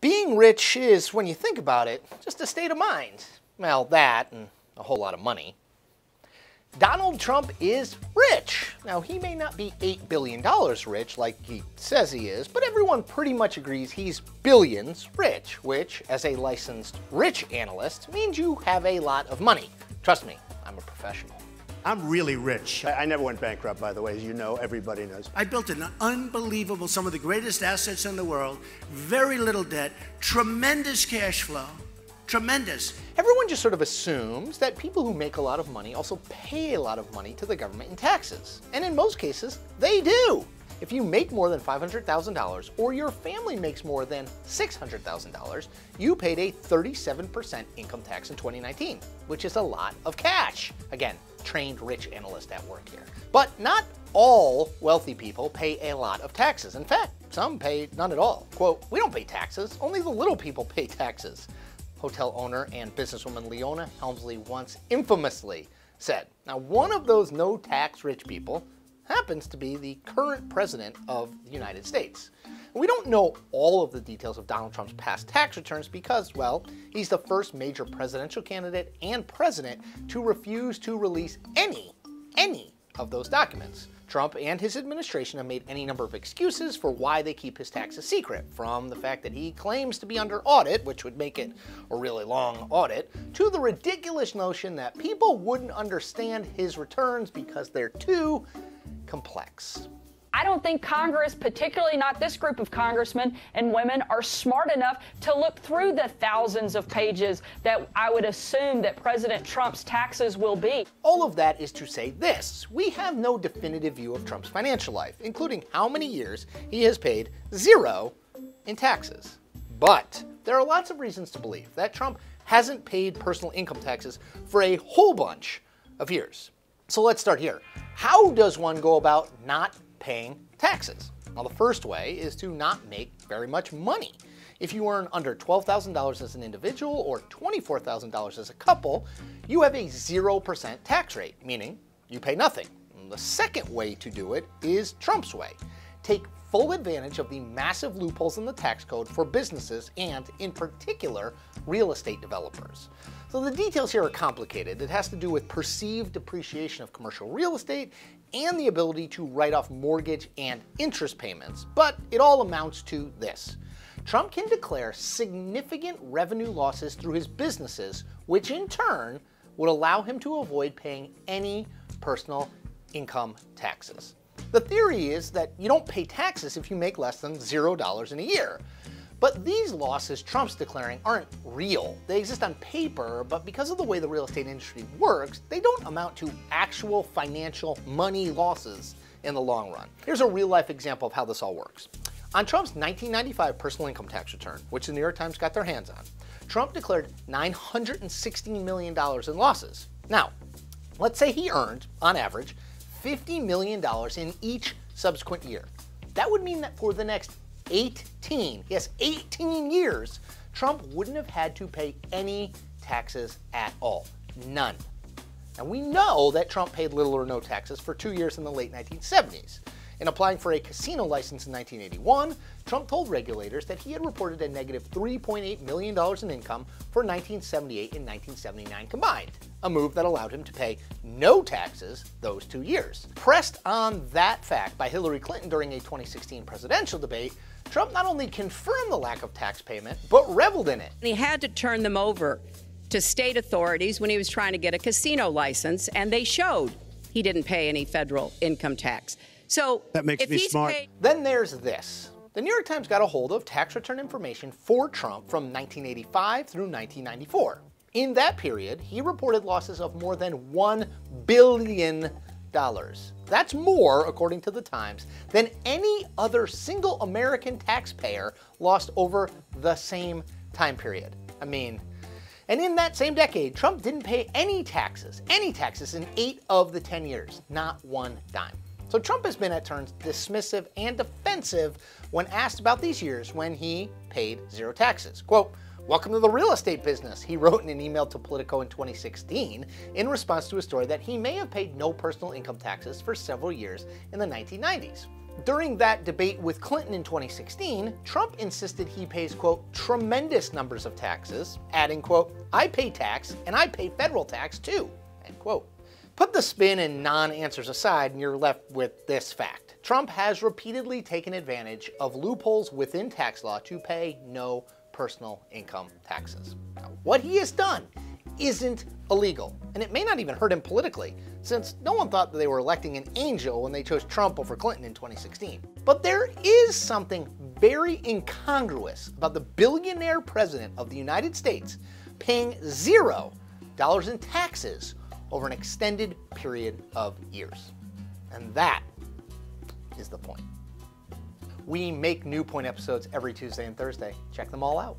being rich is, when you think about it, just a state of mind. Well, that and a whole lot of money. Donald Trump is rich. Now, he may not be $8 billion rich like he says he is, but everyone pretty much agrees he's billions rich, which, as a licensed rich analyst, means you have a lot of money. Trust me, I'm a professional. I'm really rich. I, I never went bankrupt, by the way, as you know, everybody knows. I built an unbelievable, some of the greatest assets in the world, very little debt, tremendous cash flow. Tremendous. Everyone just sort of assumes that people who make a lot of money also pay a lot of money to the government in taxes. And in most cases, they do. If you make more than $500,000 or your family makes more than $600,000, you paid a 37% income tax in 2019, which is a lot of cash. Again, trained rich analyst at work here. But not all wealthy people pay a lot of taxes. In fact, some pay none at all. Quote, we don't pay taxes, only the little people pay taxes hotel owner and businesswoman Leona Helmsley once infamously said. Now, one of those no tax rich people happens to be the current president of the United States. we don't know all of the details of Donald Trump's past tax returns because, well, he's the first major presidential candidate and president to refuse to release any, any of those documents. Trump and his administration have made any number of excuses for why they keep his taxes secret, from the fact that he claims to be under audit, which would make it a really long audit, to the ridiculous notion that people wouldn't understand his returns because they're too complex. I don't think Congress, particularly not this group of congressmen and women, are smart enough to look through the thousands of pages that I would assume that President Trump's taxes will be. All of that is to say this we have no definitive view of Trump's financial life, including how many years he has paid zero in taxes. But there are lots of reasons to believe that Trump hasn't paid personal income taxes for a whole bunch of years. So let's start here. How does one go about not paying taxes. Now, the first way is to not make very much money. If you earn under $12,000 as an individual or $24,000 as a couple, you have a 0% tax rate, meaning you pay nothing. And the second way to do it is Trump's way. Take full advantage of the massive loopholes in the tax code for businesses and, in particular, real estate developers. So the details here are complicated. It has to do with perceived depreciation of commercial real estate and the ability to write off mortgage and interest payments. But it all amounts to this. Trump can declare significant revenue losses through his businesses, which in turn would allow him to avoid paying any personal income taxes. The theory is that you don't pay taxes if you make less than $0 in a year. But these losses Trump's declaring aren't real. They exist on paper, but because of the way the real estate industry works, they don't amount to actual financial money losses in the long run. Here's a real life example of how this all works. On Trump's 1995 personal income tax return, which the New York Times got their hands on, Trump declared $916 million in losses. Now, let's say he earned, on average, $50 million in each subsequent year. That would mean that for the next 18, yes, 18 years, Trump wouldn't have had to pay any taxes at all. None. And we know that Trump paid little or no taxes for two years in the late 1970s. In applying for a casino license in 1981, Trump told regulators that he had reported a negative $3.8 million in income for 1978 and 1979 combined, a move that allowed him to pay no taxes those two years. Pressed on that fact by Hillary Clinton during a 2016 presidential debate, Trump not only confirmed the lack of tax payment, but reveled in it. He had to turn them over to state authorities when he was trying to get a casino license, and they showed he didn't pay any federal income tax. So that makes me smart. Paid- then there's this. The New York Times got a hold of tax return information for Trump from 1985 through 1994. In that period, he reported losses of more than $1 billion. That's more, according to the Times, than any other single American taxpayer lost over the same time period. I mean, and in that same decade, Trump didn't pay any taxes, any taxes in eight of the 10 years, not one dime. So Trump has been at turns dismissive and defensive when asked about these years when he paid zero taxes. Quote, Welcome to the real estate business, he wrote in an email to Politico in 2016 in response to a story that he may have paid no personal income taxes for several years in the 1990s. During that debate with Clinton in 2016, Trump insisted he pays, quote, tremendous numbers of taxes, adding, quote, I pay tax and I pay federal tax too, end quote. Put the spin and non answers aside, and you're left with this fact Trump has repeatedly taken advantage of loopholes within tax law to pay no personal income taxes. Now, what he has done isn't illegal, and it may not even hurt him politically, since no one thought that they were electing an angel when they chose Trump over Clinton in 2016. But there is something very incongruous about the billionaire president of the United States paying zero dollars in taxes over an extended period of years. And that is the point. We make new point episodes every Tuesday and Thursday. Check them all out.